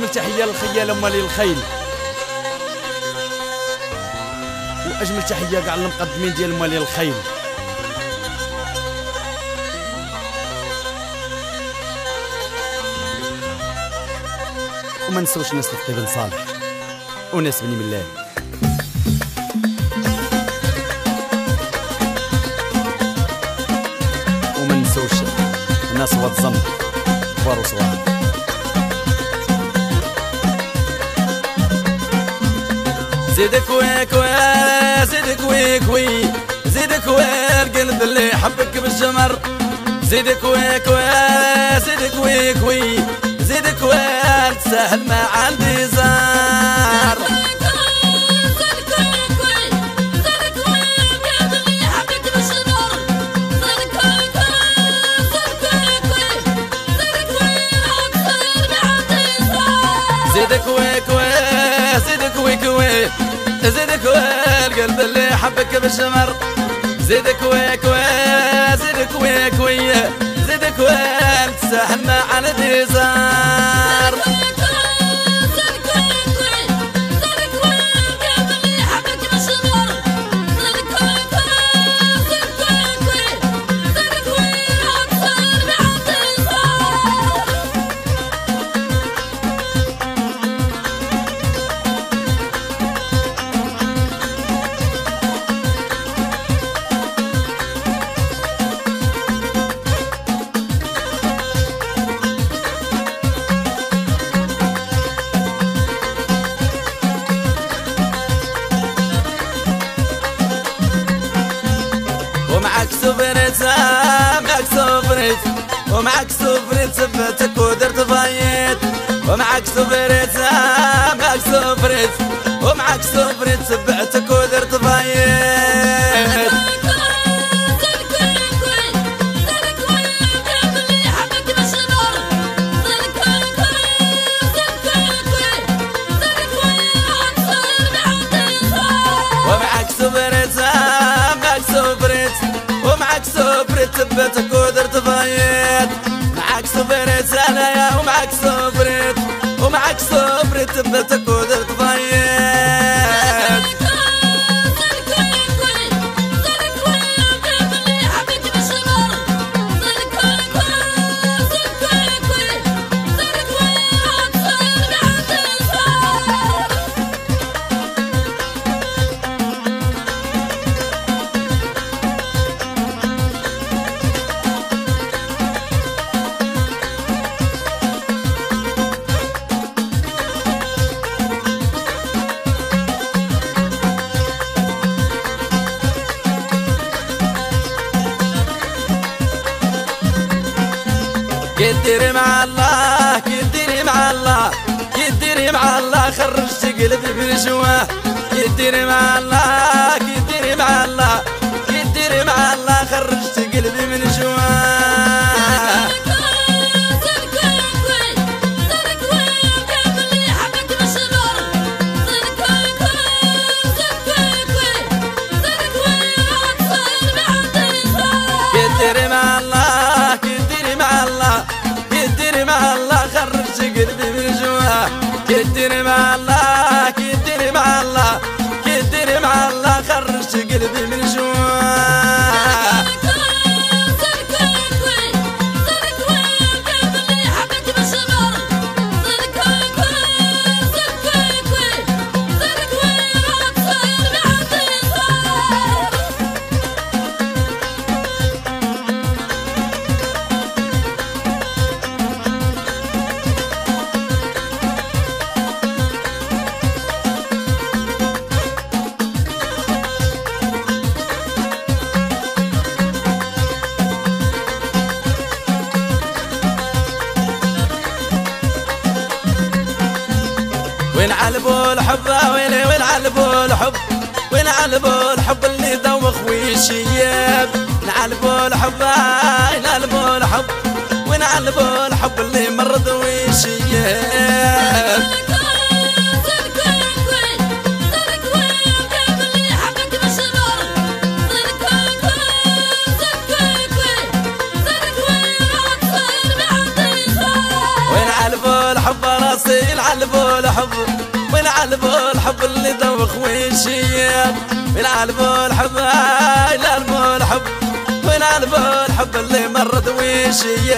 واجمل تحيه للخيال امالي الخيل. وأجمل تحية كاع المقدمين ديال مالي الخيل. وما نسوش ناس لطفي بن صالح. وناس بني ملاه وما نسوش ناس واتزم كبار وصغار زيدك ويك وي زيدك ويك وي زيدك وي القلب اللي حبك بالجمر. زيدك ويك وي زيدك ويك وي زيدك وي تسهل ما عندي زار زيدك زيدك زيدك وي القلب اللي حبك بالشمر. زيدك ويك وي زيدك ويك وي زيدك وي تسهل ما على ومعك سفرت معك سفرت ومعك سفرت ثبتك ودرت ضيت ومعك سفرت معك سفرت ومعك سفرت ومعك سفرت ثبتك ودرت ضيت معك سفرت أنا يا ومعك سفرت ومعك سفرت ثبتك كدري مع الله كدري مع الله كدري مع الله خرجت قلبي بالجواه كدري مع الله كدري مع الله. وين علبوا الحب ويلي وين علبوا الحب؟ وين علبوا الحب اللي ذوق ويشيب؟ نعلبوا الحب نعلبوا الحب؟ وين علبوا الحب اللي مرض ويشيب؟ الحب وين علب الحب اللي دوخ ويشيب. وين علب الحب وين علب الحب. وين علب الحب اللي مرض ويشيب.